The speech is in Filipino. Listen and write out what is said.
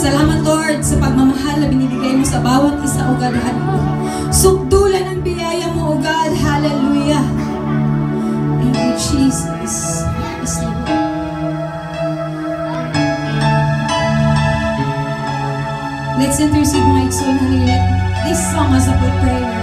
Salamat, Lord, sa pagmamahal na binibigay mo sa bawat isa, O God, hallelujah. Sugdulan ang biyaya mo, O God, hallelujah. Thank you, Jesus. Yes, Lord. Let's intercede, my soul, hallelujah. This song is about prayer.